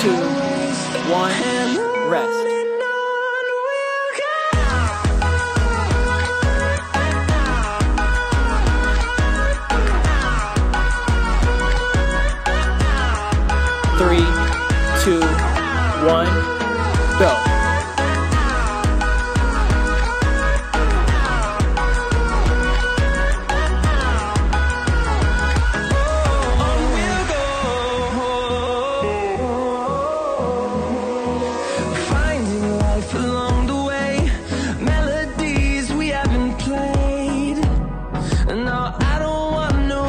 two, one, rest. Three,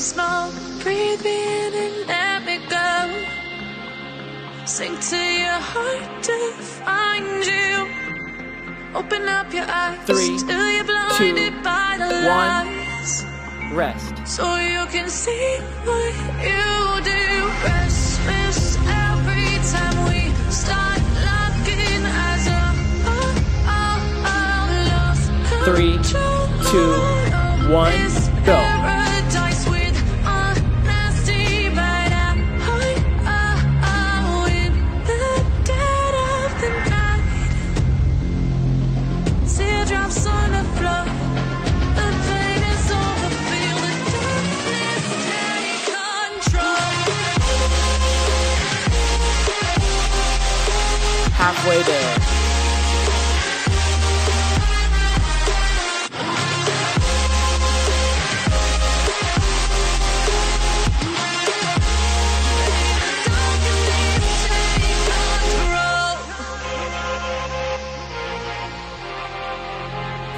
smoke, breathe me in and let me go. Sink to your heart to find you. Open up your eyes Three, till you're blinded two, by the one, lies. Rest. So you can see what you do. Every time we start looking as a oh, oh, oh. Three, two, one, go. Halfway there.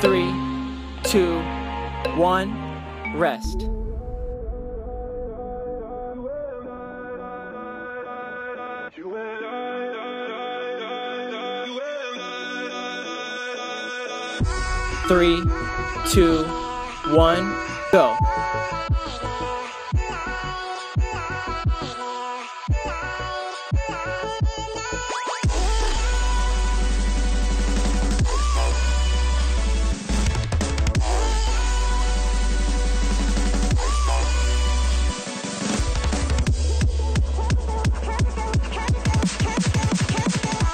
Three, two, one, rest. Three, two, one, go.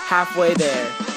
Halfway there.